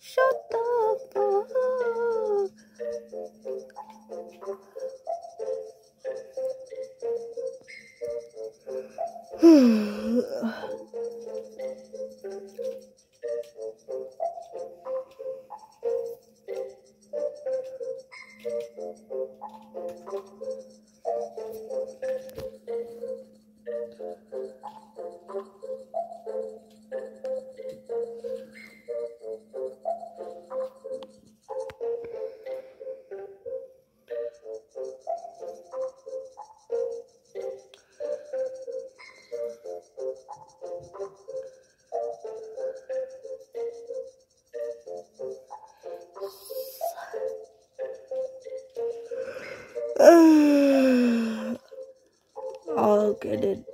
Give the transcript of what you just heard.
Shut up. Thank you. I'll get it